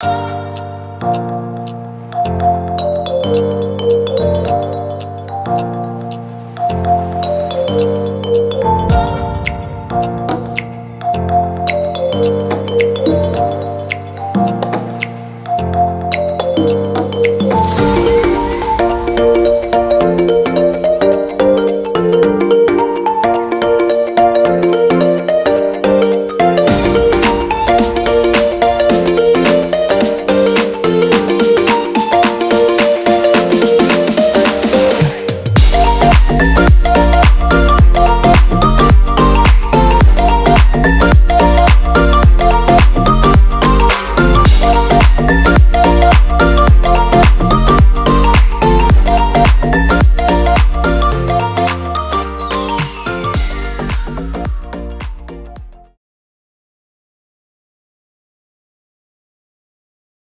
Oh.